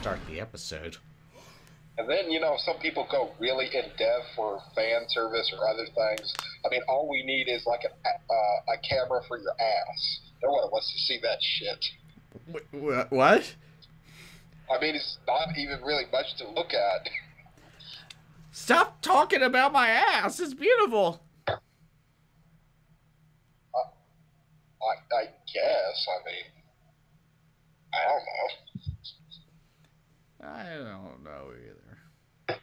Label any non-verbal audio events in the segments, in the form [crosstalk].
Start the episode. And then, you know, some people go really in depth for fan service or other things. I mean, all we need is like a, uh, a camera for your ass. No one wants to see that shit. Wh- What? I mean, it's not even really much to look at. Stop talking about my ass. It's beautiful. I, I guess. I mean, I don't know. I don't know either.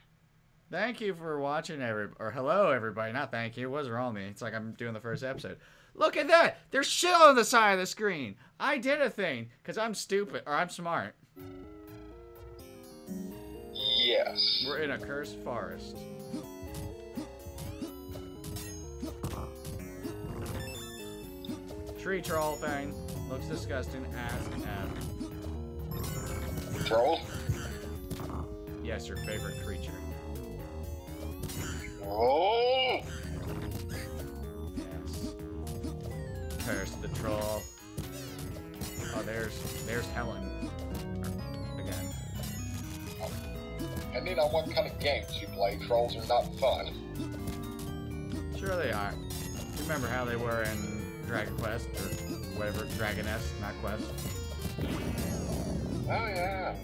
Thank you for watching, every or hello everybody. Not thank you. What's wrong with me? It's like I'm doing the first episode. Look at that. There's shit on the side of the screen. I did a thing because I'm stupid or I'm smart. Yes. We're in a cursed forest. Tree troll thing looks disgusting as F. Troll? Yes, your favorite creature. Oh! Yes. Curse the troll. Oh, there's there's Helen. Again. Depending on what kind of games you play, trolls are not fun. Sure they are. Remember how they were in Dragon Quest or whatever, Dragoness, not Quest. Oh, yeah.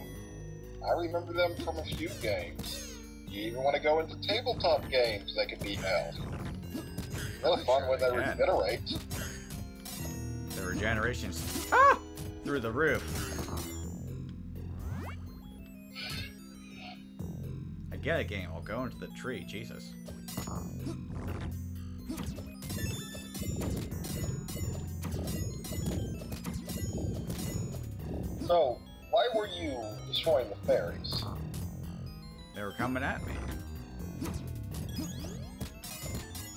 I remember them from a few games. You even want to go into tabletop games that can be held. Really fun when they Yeah. regenerate. The regenerations ah through the roof. I get a game. I'll go into the tree. Jesus. So, why were you destroying the fairies? They were coming at me.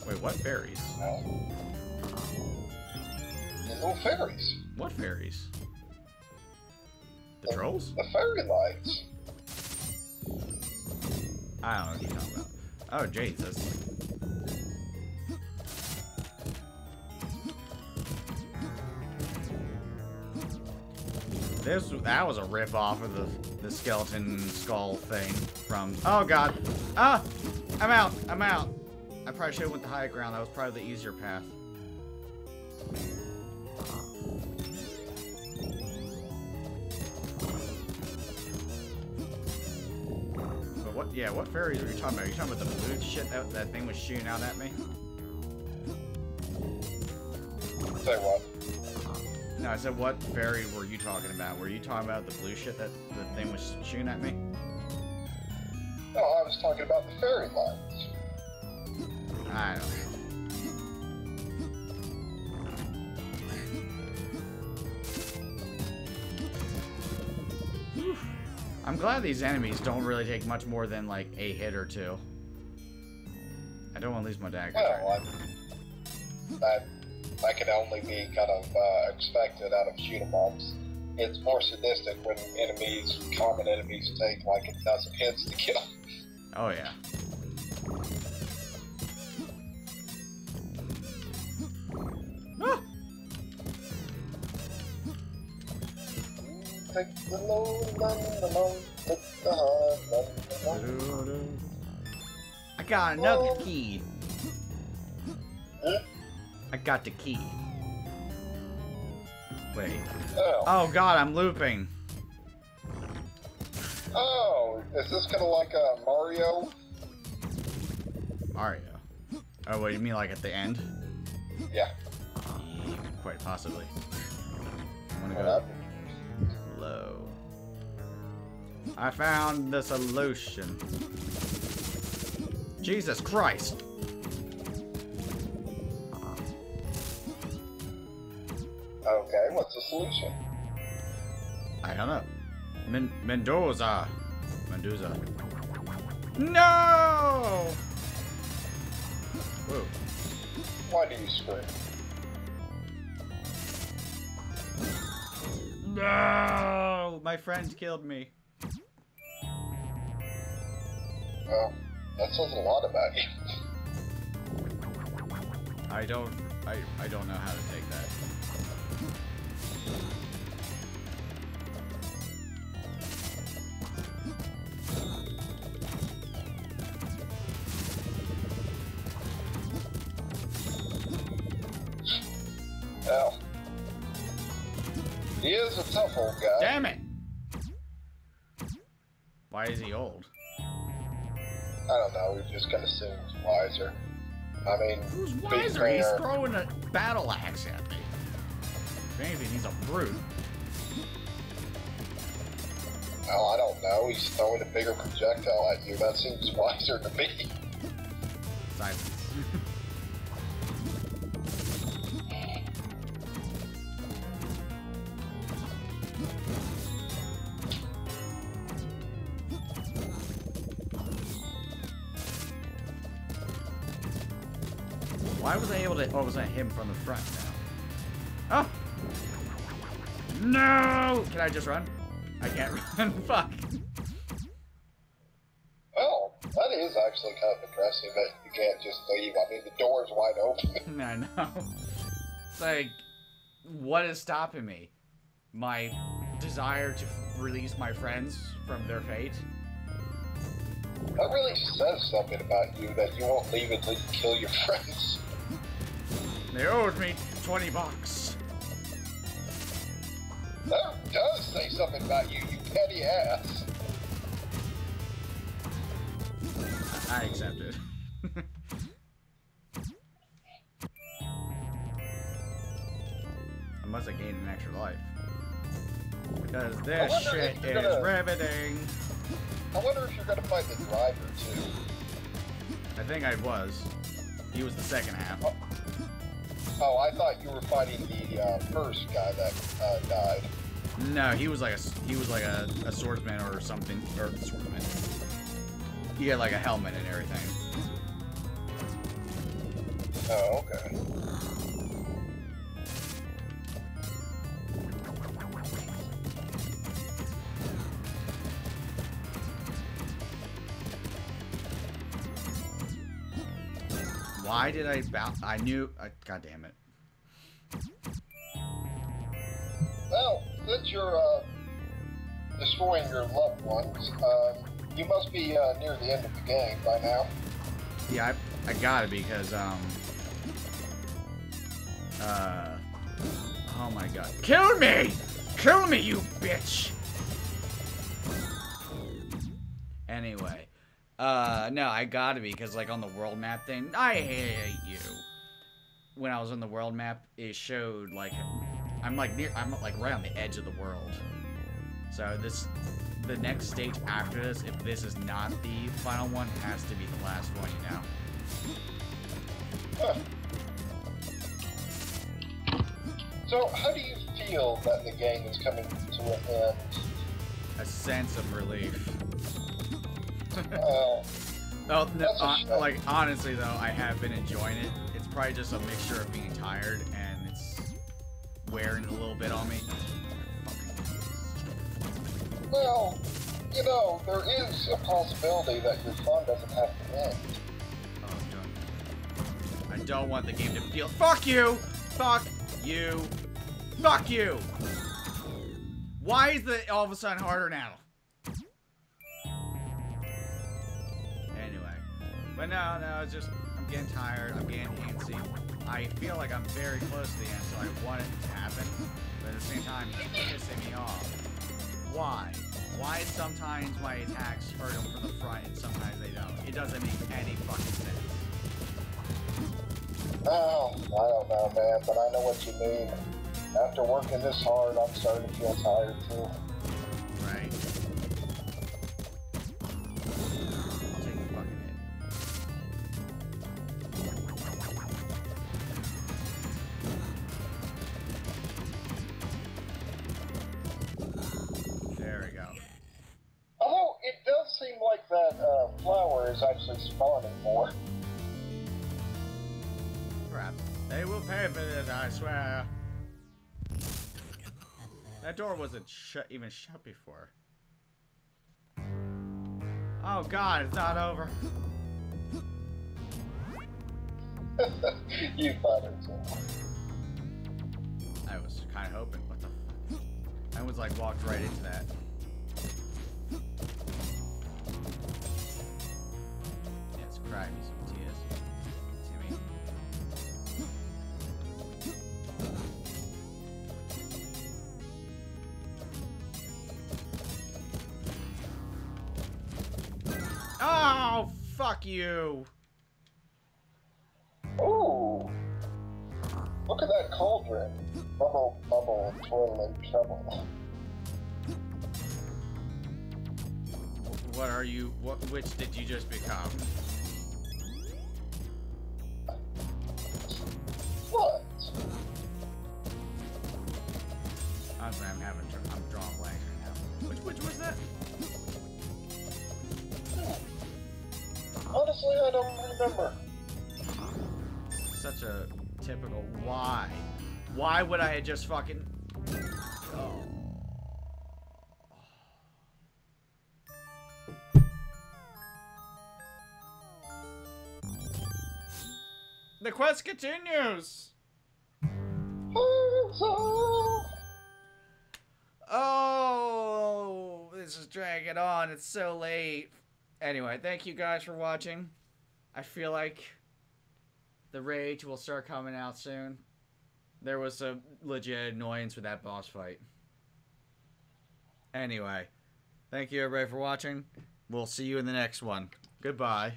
Wait, what fairies? No? The little fairies. What fairies? The trolls? The fairy lights. I don't know what you're talking about. Oh, Jesus. This that was a rip off of the the skeleton skull thing from. Oh God! Ah! I'm out! I'm out! I probably should have went the high ground. That was probably the easier path. But what? Yeah, what fairies are you talking about? Are you talking about the blue shit that that thing was shooting out at me? Say what? No, I said what fairy were you talking about? Were you talking about the blue shit that the thing was shooting at me? No, I was talking about the fairy lights. I don't know. I'm glad these enemies don't really take much more than like a hit or two. I don't want to lose my dagger. Well, I, that that can only be kind of uh, expected out of shoot 'em ups. It's more sadistic when enemies, common enemies, take like a dozen hits to kill. Oh yeah. Ah! Take the low, run the low, take the hard, run the low. I got another key. I got the key. Wait. Oh. Oh god, I'm looping. oh, is this kind of like a Mario? Mario. Oh, what, you mean like at the end? Yeah. Yeah, quite possibly. I'm gonna go low. I found the solution. Jesus Christ! Okay, what's the solution? I don't know. Men Mendoza. Mendoza. No! Whoa. Why do you scream? No! My friend killed me. Well, that says a lot about you. I don't I, I don't know how to take that. Well, he is a tough old guy. Damn it! Why is he old? I don't know. We just kind of assumed wiser. I mean, Who's wiser? He's throwing a battle axe at me. Anything, he's a brute. well, I don't know. He's throwing a bigger projectile at you. That seems wiser to me. Silence. Why was I able to? Oh, was that him from the front now? Oh! No! Can I just run? I can't [laughs] run. Fuck. Well, that is actually kind of impressive that you can't just leave. I mean, the door's wide open. [laughs] I know. It's like, what is stopping me? My desire to release my friends from their fate? That really says something about you that you won't leave until you kill your [laughs] friends. They owed me 20 bucks. That does say something about you, you petty ass. I accept it. I must have gained an extra life. Because this shit is gonna- riveting. I wonder if you're gonna fight the driver too. I think I was. He was the second half. Oh, I thought you were fighting the uh, first guy that uh, died. No, he was like a he was like a, a swordsman or something or swordsman. He had like a helmet and everything. Oh, okay. Why did I bounce? I knew. I, God damn it. Well, since you're uh, destroying your loved ones, uh, you must be uh, near the end of the game by now. Yeah, I, I got it because um. Uh. Oh my god. Kill me! Kill me, you bitch! Anyway. Uh, no, I gotta be, because, like, on the world map thing, I hate you. When I was on the world map, it showed, like, I'm, like, near, I'm, like, right on the edge of the world. So, this, the next stage after this, if this is not the final one, has to be the last one, you know? Huh. So, how do you feel that the game is coming to an end? A sense of relief. [laughs] Oh, no, a hon- shame. like honestly though, I have been enjoying it. It's probably just a mixture of being tired and it's wearing a little bit on me. well, you know, there is a possibility that your fun doesn't have to end. Oh. I don't want the game to feel. Fuck you! Fuck you! Fuck you! Why is it all of a sudden harder now? But no, no, it's just I'm getting tired. I'm getting antsy. I feel like I'm very close to the end, so I want it to happen. But at the same time, it's pissing me off. Why? Why sometimes my attacks hurt them from the front and sometimes they don't? It doesn't make any fucking sense. Oh, I don't know, man, but I know what you mean. After working this hard, I'm starting to feel tired too. Right. That uh, flower is actually spawning more. Crap. They will pay for this, I swear. That door wasn't shut, even shut before. Oh god, it's not over. [laughs] you better. I was kind of hoping. What the fuck? I was like walked right into that. Cry me some tears. Timmy. Oh, fuck you. Ooh! Look at that cauldron. Bubble, bubble, twirling trouble. What are you? What? Which did you just become? Such a typical. Why? Why would I have just fucking? Oh. The quest continues. [laughs] Oh, this is dragging on. It's so late. Anyway, thank you guys for watching. I feel like the rage will start coming out soon. There was some legit annoyance with that boss fight. Anyway, thank you everybody for watching. We'll see you in the next one. Goodbye.